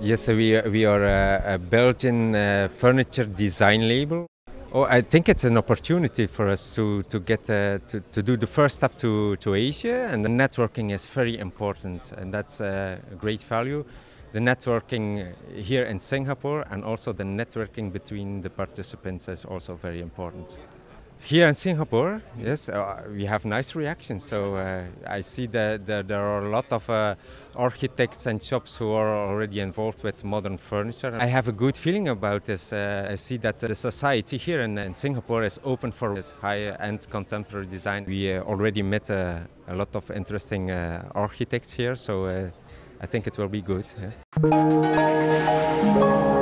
Yes, we, we are a, a Belgian uh, furniture design label. Oh, I think it's an opportunity for us to, to get uh, to, to do the first step to, to Asia, and the networking is very important, and that's a great value. The networking here in Singapore and also the networking between the participants is also very important. Here in Singapore, yes, uh, we have nice reactions. So uh, I see that, that, there are a lot of uh, architects and shops who are already involved with modern furniture. I have a good feeling about this. Uh, I see that the society here in, in, Singapore is open for this high-end contemporary design. We uh, already met uh, a lot of interesting architects here, so I think it will be good. Yeah.